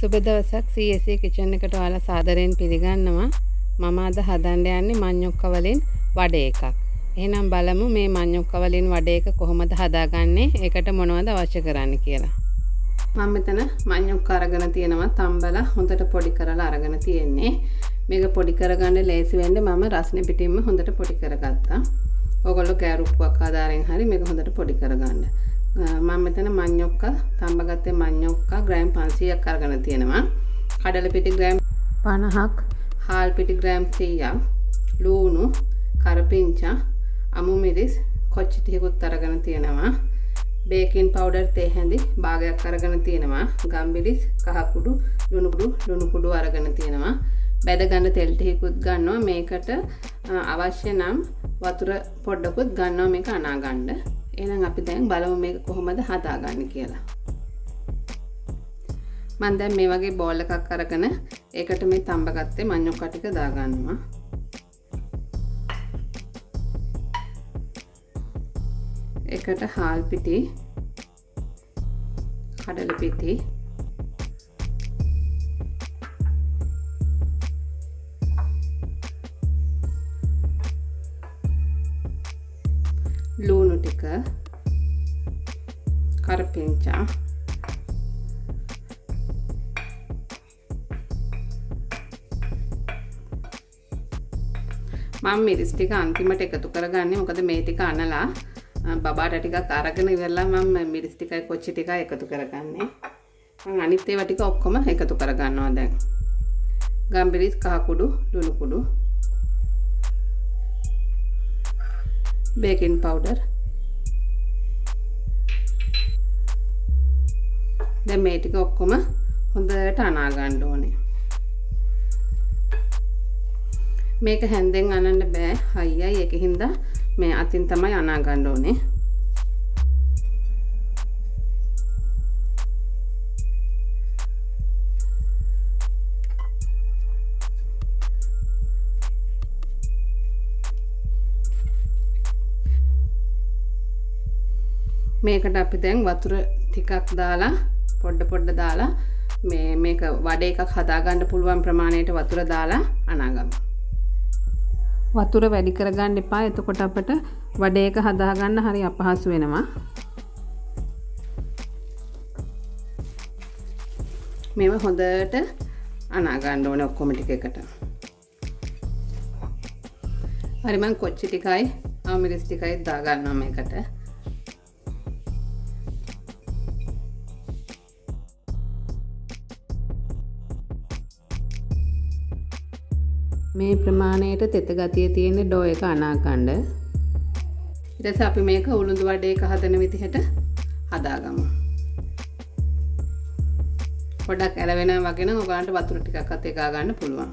සුබ දවසක් CSA kitchen එකට ඔයාලා සාදරයෙන් පිළිගන්නවා. මම අද හදන්න යන්නේ මඤ්ඤොක්ක වලින් වඩ එකක්. එහෙනම් බලමු මේ මඤ්ඤොක්ක වලින් වඩ එක කොහොමද හදාගන්නේ? ඒකට මොනවද අවශ්‍ය කරන්නේ කියලා. මම මෙතන මඤ්ඤොක්ක අරගෙන තියෙනවා තම්බලා හොඳට පොඩි කරලා අරගෙන තියෙන්නේ. මේක පොඩි කරගන්න ලේසි වෙන්න මම රස්නේ පිටින්ම හොඳට පොඩි කරගත්තා. ඔයගොල්ලෝ කෑරුප්පුවක් ආදාරෙන් හරි මේක හොඳට පොඩි කරගන්න. මම මෙතන මඤ්ඤොක්ක තඹගත්තේ මඤ්ඤොක්ක ග්‍රෑම් 500ක් අරගෙන තියෙනවා. කඩල පිටි ග්‍රෑම් 50ක්, හාල් පිටි ග්‍රෑම් 100ක්, ලූණු, කරපිංචා, අමු මිරිස් කොච්චි ටිකකුත් අරගෙන තියෙනවා. බේකින් පවුඩර් තේ හැඳි භාගයක් අරගෙන තියෙනවා. ගම්බිරිස්, කහකුඩු, ලුණු කුඩු, ලුණු කුඩු අරගෙන තියෙනවා. බැද ගන්න තෙල් ටිකකුත් ගන්නවා. මේකට අවශ්‍ය නම් වතුර පොඩ්ඩකුත් ගන්නවා මේක අනා ගන්න. එහෙනම් අපි දැන් බලමු මේක කොහොමද හදාගන්නේ කියලා. මම දැන් මේ වගේ බෝල් එකක් අරගෙන ඒකට මේ තඹ ගත්තේ මඤ්ඤොක්ක ටික දාගන්නවා. එකට හාල් පිටි කඩල පිටි ලූණු ටික කරපිංචා මම මිරිස් ටික අන්තිමට එකතු කරගන්නේ. මොකද මේ ටික අනලා බබාට ටිකක් අරගෙන ඉවරලා මම මිරිස් ටිකයි කොච්චි ටිකයි එකතු කරගන්නේ. මම අනිත් ඒවා ටික ඔක්කොම එකතු කරගන්නවා දැන්. ගම්බිරිස් කහ කුඩු ලුණු කුඩු බේකින් පවුඩර් දැන් මේ ටික ඔක්කොම හොඳට අනා ගන්න ඕනේ. මේක හැන්දෙන් අනන්න බෑ. හයියයි. ඒකින්ද මේ අතින් තමයි අනා ගන්න ඕනේ. මේකට අපි දැන් වතුර ටිකක් දාලා පොඩ්ඩ පොඩ්ඩ දාලා මේ මේක වඩ එකක් හදාගන්න පුළුවන් ප්‍රමාණයට වතුර දාලා අනාගමු. වතුර වැඩි කරගන්න එපා එතකොට අපට වඩ එක හදාගන්න හරි අපහසු වෙනවා. මේව හොඳට අනාගන්න ඕනේ ඔක්කොම ටික එකට. හරි මං කොච්චි ටිකයි ආමිරිස් ටිකයි දාගන්නවා මේකට. මේ ප්‍රමාණයට තෙත ගතිය තියෙන ඩෝ එක අනාගන්න. ඊට පස්සේ අපි මේක උළුඳු වඩේ එක හදන විදිහට හදාගමු. පොඩක් ඇලවෙනවා වගේ නම් ඔයගලන්ට වතුර ටිකක් අත එකා ගන්න පුළුවන්.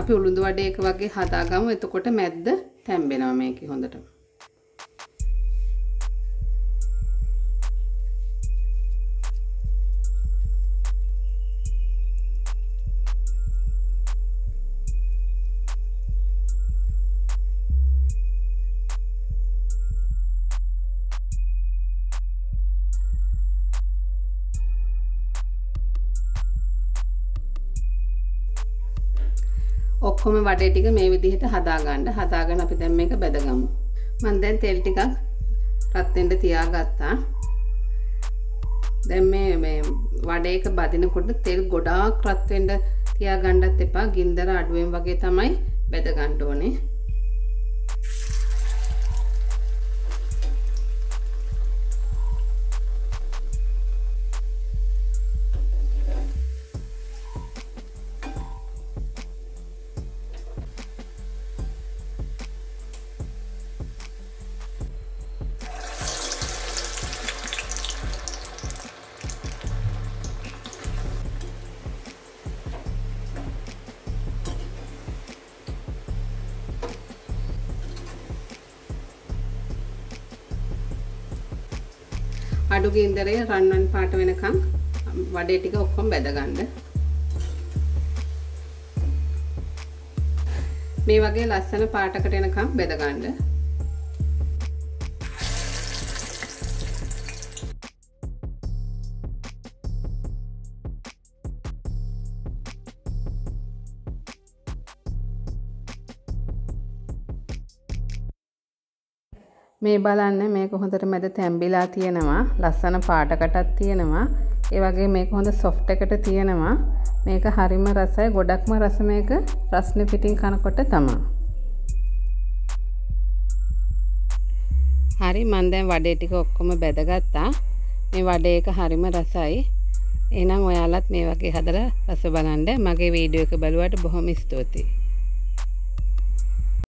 අපි උළුඳු වඩේ එක වගේ හදාගමු. එතකොට මැද්ද තැම්බෙනවා මේකේ හොඳට. ඔක්කොම වඩේ ටික මේ විදිහට හදාගන්න. හදාගෙන අපි දැන් මේක බෙදගමු. මම දැන් තෙල් ටිකක් රත් වෙන්න තියාගත්තා. දැන් මේ මේ වඩේක බදිනකොට තෙල් ගොඩාක් රත් වෙන්න තියාගන්නත් එපා. ගින්දර අඩුවෙන් වගේ තමයි බෙද ගන්න ඕනේ. අඩු ගින්දරේ රන්වන් පාට වෙනකම් වඩේ ටික ඔක්කොම බැදගන්න. මේ වගේ ලස්සන පාටකට එනකම් බෙදගන්න. මේ බලන්න මේක හොඳට මැද තැම්බිලා තියෙනවා. ලස්සන පාටකටක් තියෙනවා. ඒ වගේ මේක හොඳ සොෆ්ට් එකට තියෙනවා. මේක හරිම රසයි. ගොඩක්ම රස මේක රස්නේ පිටින් කනකොට තමයි. හරි මම දැන් වඩේ ටික ඔක්කොම බැදගත්තා. මේ වඩේ එක හරිම රසයි. එහෙනම් ඔයාලත් මේ වගේ හදලා රස බලන්න. මගේ වීඩියෝ එක බලුවට බොහොම ස්තුතියි.